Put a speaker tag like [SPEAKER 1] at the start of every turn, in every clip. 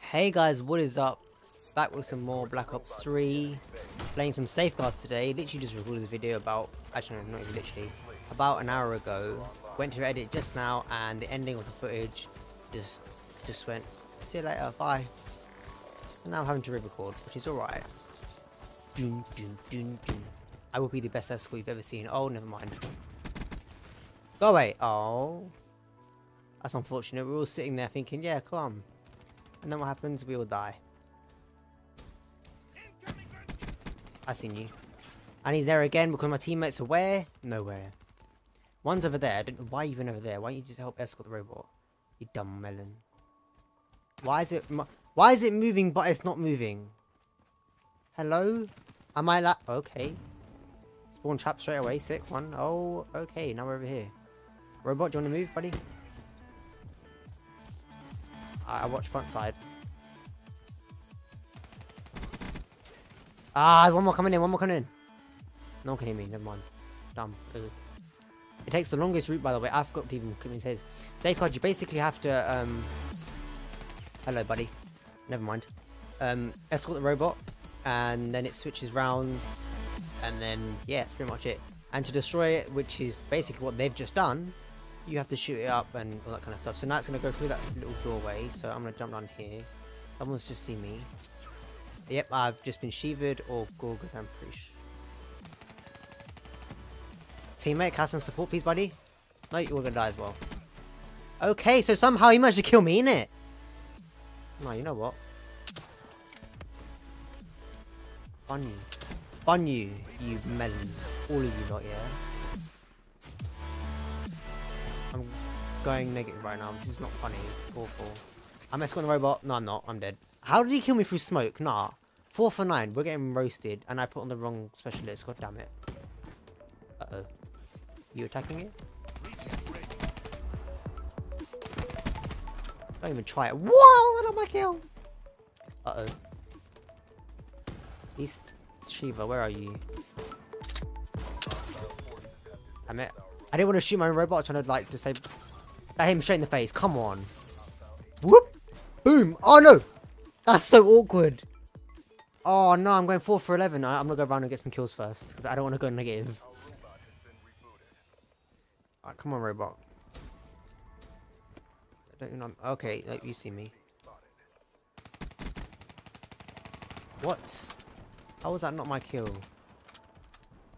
[SPEAKER 1] Hey guys, what is up? Back with some more Black Ops 3. Playing some Safeguard today. Literally just recorded this video about, actually no, not even literally, about an hour ago. Went to edit just now and the ending of the footage just just went, see you later, bye. And now I'm having to re-record, which is alright. I will be the best escort you've ever seen. Oh, never mind. Go away. Oh. That's unfortunate. We're all sitting there thinking, yeah, come on. And then what happens? We all die. I seen you. And he's there again because my teammates are where? Nowhere. One's over there. I don't know why even over there. Why don't you just help escort the robot? You dumb melon. Why is it... Why is it moving but it's not moving? Hello? Am I like... Okay. Spawn trap straight away. Sick one. Oh, okay. Now we're over here. Robot, do you want to move, buddy? I, watch front side. Ah, one more coming in, one more coming in. No one can hear me, never mind. Dumb. Ugh. It takes the longest route, by the way. I forgot to even quickly says. Safeguard, you basically have to, um... Hello, buddy. Never mind. Um, escort the robot, and then it switches rounds, and then, yeah, that's pretty much it. And to destroy it, which is basically what they've just done, you have to shoot it up and all that kind of stuff. So now it's going to go through that little doorway. So I'm going to jump down here. Someone's just seen me. Yep, I've just been shivered or gorgoed, I'm pretty sure. Teammate, cast some support, please, buddy. No, you're gonna die as well. Okay, so somehow he managed to kill me, innit? No, you know what? Fun you. Fun you, you melon. All of you lot, yeah? Going negative right now. This is not funny. It's awful. I'm escorting the robot. No, I'm not. I'm dead. How did he kill me through smoke? Nah. Four for nine. We're getting roasted. And I put on the wrong specialist. God damn it. Uh-oh. You attacking it? Don't even try it. Whoa! Not my kill! Uh-oh. He's... Shiva, where are you? Damn it. I didn't want to shoot my own robot trying to, like, to I hit him straight in the face. Come on. Whoop! Boom! Oh, no! That's so awkward. Oh, no, I'm going 4 for 11. I, am going to go around and get some kills first. Because I don't want to go negative. Right, come on, robot. I don't know. Okay, like, you see me. What? How was that not my kill?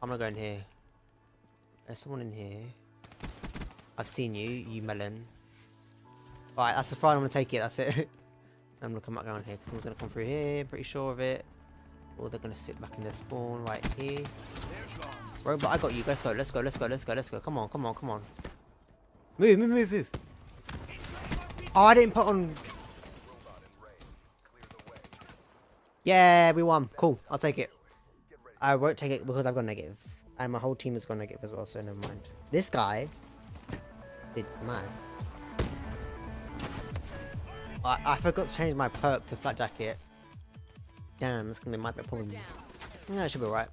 [SPEAKER 1] I'm gonna go in here. There's someone in here. I've seen you, you melon. Alright, that's the fine. I'm gonna take it. That's it. I'm gonna come back around here. Because someone's gonna come through here. Pretty sure of it. Or they're gonna sit back in their spawn right here. Robot, I got you. Let's go. Let's go. Let's go. Let's go. Let's go. Come on. Come on. Come on. Move. Move. Move. Move. Oh, I didn't put on Yeah, we won. Cool. I'll take it. I won't take it because I've got negative. And my whole team has got negative as well, so never mind. This guy did mad. I, I forgot to change my perk to flak jacket. Damn, that's gonna be my problem. Yeah, it should be alright.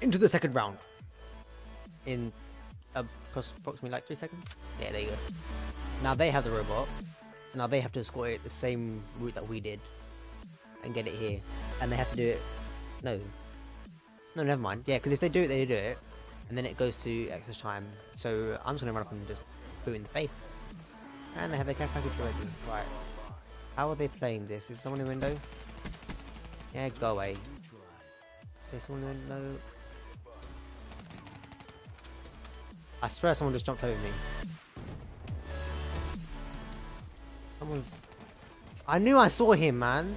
[SPEAKER 1] Into the second round. In uh, approximately like three seconds. Yeah, there you go. Now they have the robot. So now they have to escort it the same route that we did and get it here. And they have to do it... No. No, never mind. Yeah, because if they do it, they do it. And then it goes to extra time. So I'm just going to run up and just boot in the face. And they have a care package already. Right. How are they playing this? Is someone in the window? Yeah, go away. Is someone in the window? I swear someone just jumped over me. Someone's... I knew I saw him, man.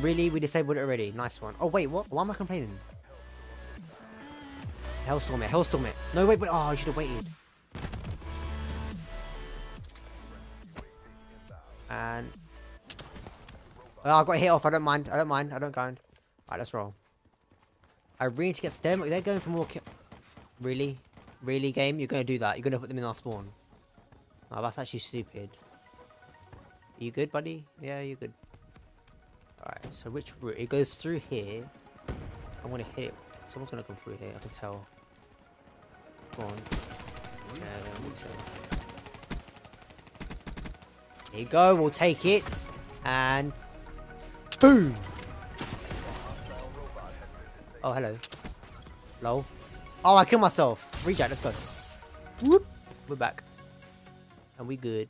[SPEAKER 1] Really? We disabled it already. Nice one. Oh, wait, what? Why am I complaining? Hellstorm it. Hellstorm it. No, wait, wait. Oh, I should have waited. Oh, I got hit off. I don't mind. I don't mind. I don't mind. Alright, let's roll. I really need to get them. They're going for more kill. Really? Really, game? You're going to do that? You're going to put them in our spawn? Oh, that's actually stupid. You good, buddy? Yeah, you're good. Alright, so which route? It goes through here. I'm gonna hit it. Someone's gonna come through here, I can tell. Go on. Yeah, I so. You go, we'll take it. And boom. Oh, hello. Low. Oh, I killed myself. Rejack, let's go. Whoop. We're back. And we good.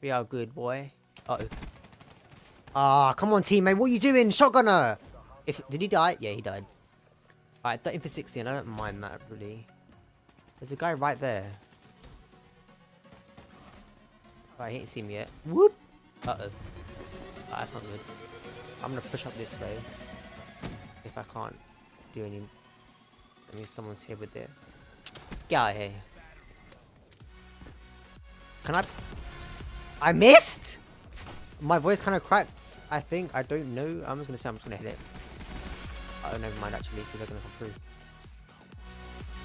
[SPEAKER 1] We are good, boy. Uh oh Ah, come on, teammate. What are you doing? Shotgunner! If Did he die? Yeah, he died. Alright, 13 for 16. I don't mind that, really. There's a guy right there. He ain't seen me yet. Whoop! Uh-oh. Oh, that's not good. I'm gonna push up this way. If I can't do any... I mean, someone's here with it. Get out of here. Can I... I missed? My voice kind of cracked, I think. I don't know. I'm just gonna say I'm just gonna hit it. Oh, never mind actually, because they're gonna come through.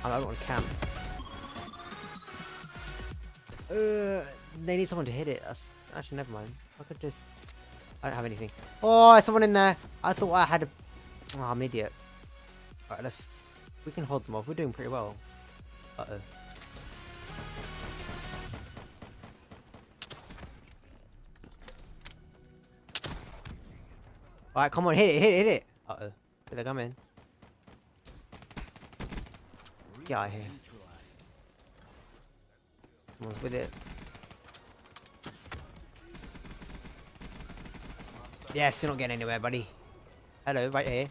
[SPEAKER 1] I don't want to camp. Uh, they need someone to hit it. That's, actually, never mind. I could just... I don't have anything. Oh, someone in there. I thought I had a... Oh, I'm an idiot. Alright, let's... We can hold them off. We're doing pretty well. Uh-oh. Alright, come on, hit it, hit it, hit it. Uh-oh. Here they come in. Get out of here. Someone's with it. Yes, you're not getting anywhere, buddy. Hello, right here.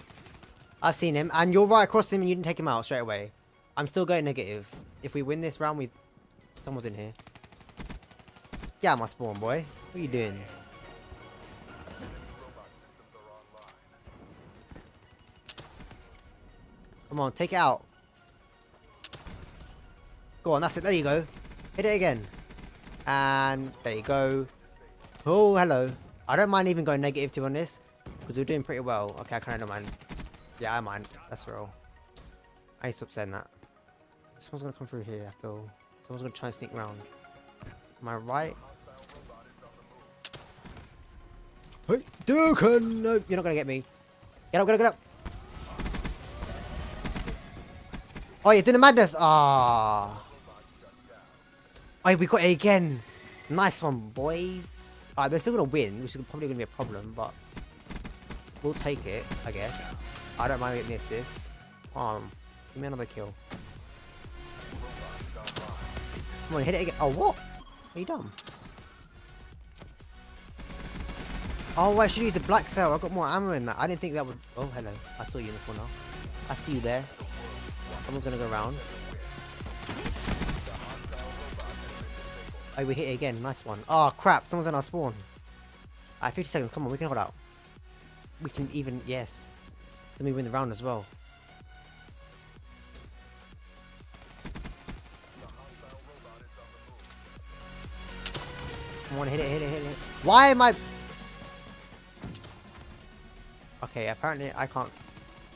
[SPEAKER 1] I've seen him, and you're right across him and you didn't take him out straight away. I'm still going negative. If we win this round, we... Someone's in here. Out my spawn, boy. What are you doing? Come on, take it out. Go on, that's it. There you go. Hit it again. And there you go. Oh, hello. I don't mind even going two on this. Because we're doing pretty well. Okay, I kind of don't mind. Yeah, I mind. That's real. I need to stop saying that. Someone's to come through here, I feel. Someone's to try and sneak around. Am I right? Hey, Dukin! No, you're not to get me. Get up, get up, get up! Oh, you're doing the madness. Ah. Oh, we got it again. Nice one, boys. Alright, they're still gonna win, which is probably gonna be a problem, but we'll take it, I guess. I don't mind getting the assist. Um, give me another kill. Come on, hit it again. Oh, what? Are you dumb? Oh, I should use the black cell. I got more ammo in that. I didn't think that would. Oh, hello. I saw you in the corner. I see you there. Someone's gonna go around. Oh, we hit it again. Nice one. Oh, crap. Someone's in our spawn. Alright, 50 seconds. Come on, we can hold out. We can even... Yes. Let me win the round as well. Come on, hit it, hit it, hit it. Why am I... Okay, apparently I can't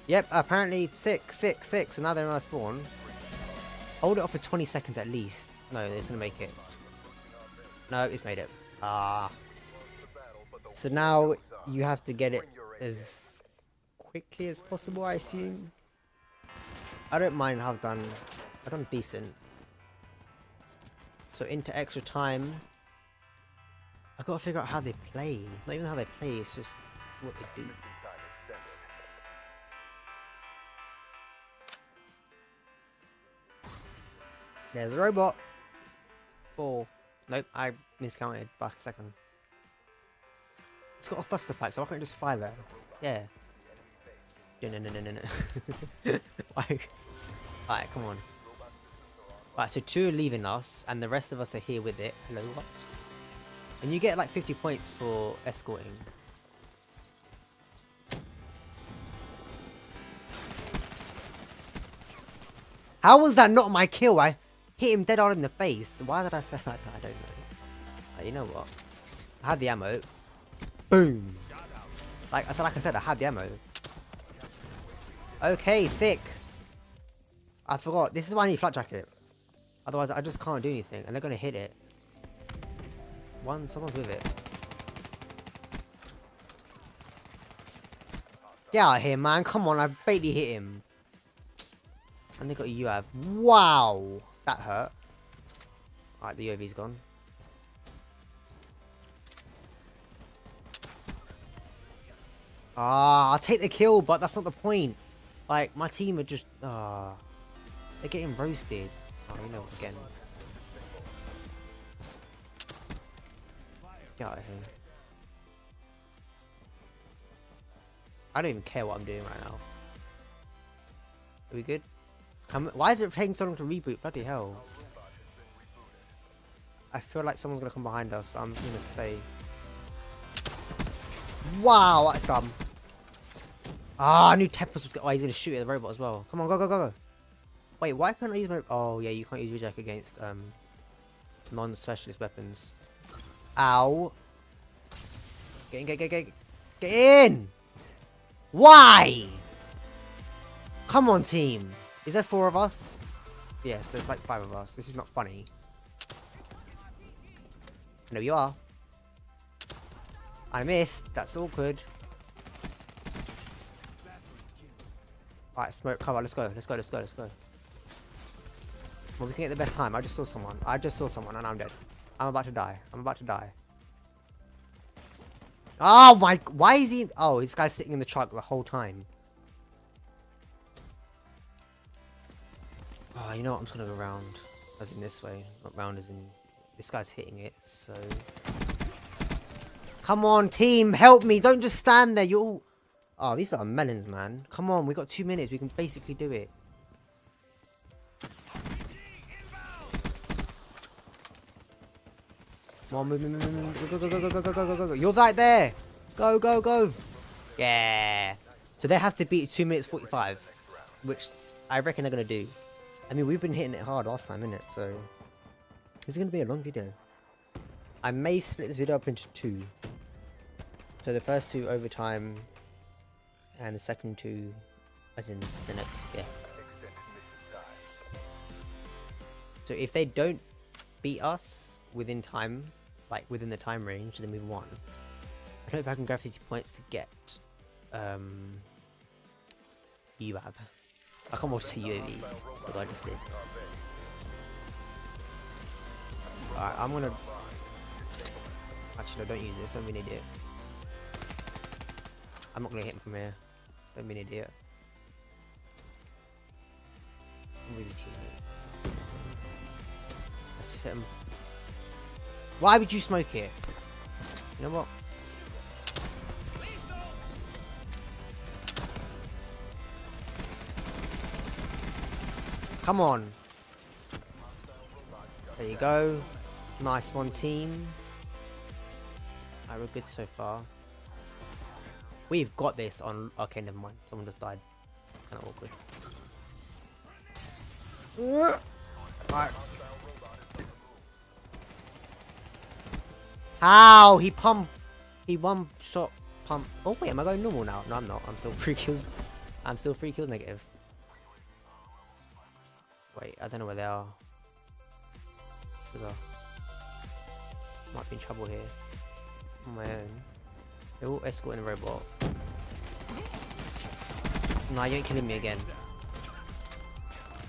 [SPEAKER 1] Yep, apparently six, six, six. So now they're in our spawn. Hold it off for 20 seconds at least. No, it's gonna make it. No, it's made it. Ah. So now you have to get it as quickly as possible, I assume. I don't mind how I've done. I've done decent. So into extra time. I gotta figure out how they play. Not even how they play, it's just what they do. There's a robot. Four. Nope, I miscounted by a second. It's got a thruster pack, so I can't just fly there. Yeah. No, no, no, no, no, no. Alright, come on. Right, so two are leaving us, and the rest of us are here with it. Hello, what? And you get like 50 points for escorting. How was that not my kill? I hit him dead on in the face. Why did I say like that? I don't know. you know what? I had the ammo. Boom. Like I said, like I said, I had the ammo. Okay, sick. I forgot. This is why I need flak jacket. Otherwise, I just can't do anything, and they're gonna hit it. One, someone's with it. Get out of here, man. Come on, I barely hit him. And they got a UAV. Wow. That hurt. Alright, the UAV's gone. Ah, I'll take the kill, but that's not the point. Like, my team are just... Ah, they're getting roasted. Oh, you know, again. Get out of here. I don't even care what I'm doing right now. Are we good? Why is it taking so long to reboot? Bloody hell. I feel like someone's gonna come behind us. I'm gonna stay. Wow, that's dumb. Ah, I knew Tempest was. Oh, he's gonna shoot at the robot as well. Come on, go, go, go, go. Wait, why can't I use my? Oh, yeah, you can't use Rejack against um non-specialist weapons. Ow. Get in, get, get, get, get in! Why? Come on, team. Is there four of us? Yes, there's like five of us. This is not funny. No, you are. I missed. That's awkward. Alright, smoke. Come on, let's go. Let's go, let's go, let's go. Well, we can get the best time. I just saw someone. I just saw someone and I'm dead. I'm about to die. I'm about to die. Oh my, why is he, oh, this guy's sitting in the truck the whole time. Oh, you know what, I'm just gonna go round, as in this way, not round as in, this guy's hitting it, so. Come on, team, help me, don't just stand there, you're all, oh, these are melons, man. Come on, we got two minutes, we can basically do it. Come on, move, move, move, move. Go, go, go, go, go, go, go, go, go, go. You're right there. Go, go, go. Yeah. So they have to beat 2 minutes 45, which I reckon they're going to do. I mean, we've been hitting it hard last time, innit? So, this is going to be a long video. I may split this video up into two. So the first two overtime, and the second two, as in the next, yeah. So if they don't beat us within time, like within the time range, then we've won. I don't know if I can grab 50 points to get um, UAV. I can't say UAV, but I just did. Alright, I'm gonna... Actually, no, don't use this, don't be an idiot. I'm not gonna hit him from here. Don't be an idiot. I'm really teammate. Let's hit him. Why would you smoke it? You know what? Come on. There you go. Nice one, team. Alright, we're good so far. We've got this on... Okay, never mind. Someone just died. Kind of awkward. Alright. He pump. He one shot pump. Oh wait, am I going normal now? No, I'm not. I'm still three kills. I'm still three kills negative. Wait, I don't know where they are. Sugar. Might be in trouble here. On my own. They're all escorting the robot. Nah, you ain't killing me again.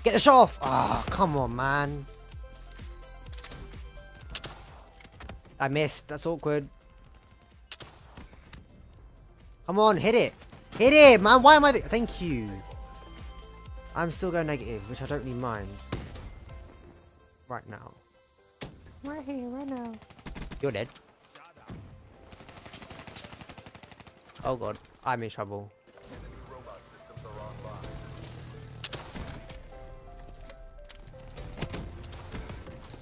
[SPEAKER 1] Get the shot off! Ah, oh, come on, man. I missed. That's awkward. Come on, hit it. Hit it, man. Why am I... Thank you. I'm still going negative, which I don't really mind. Right now. Right here, right now. You're dead. Oh god, I'm in trouble.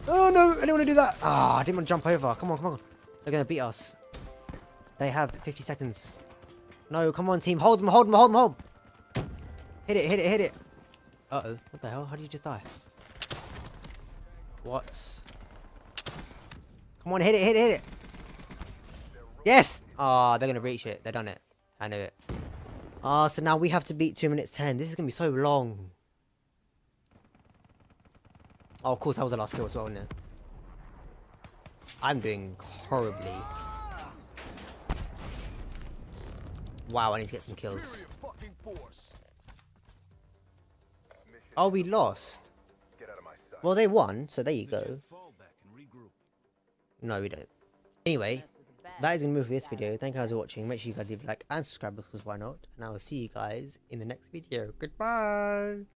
[SPEAKER 1] Oh no, I didn't want to do that. Ah, oh, I didn't want to jump over. Come on, come on. They're going to beat us. They have 50 seconds. No, come on team. Hold them, hold them, hold them, hold them. Hit it, hit it, hit it. Uh-oh. What the hell? How did you just die? What? Come on, hit it, hit it, hit it. Yes! Ah, oh, they're going to reach it. They've done it. I knew it. Ah, oh, so now we have to beat 2 minutes 10. This is going to be so long. Oh, of course, that was the last kill as well, no? I'm doing horribly. Wow, I need to get some kills. Oh, we lost. Well, they won, so there you go. No, we don't. Anyway, that is going to move for this video. Thank you guys for watching. Make sure you guys leave a like and subscribe because why not? And I will see you guys in the next video. Goodbye.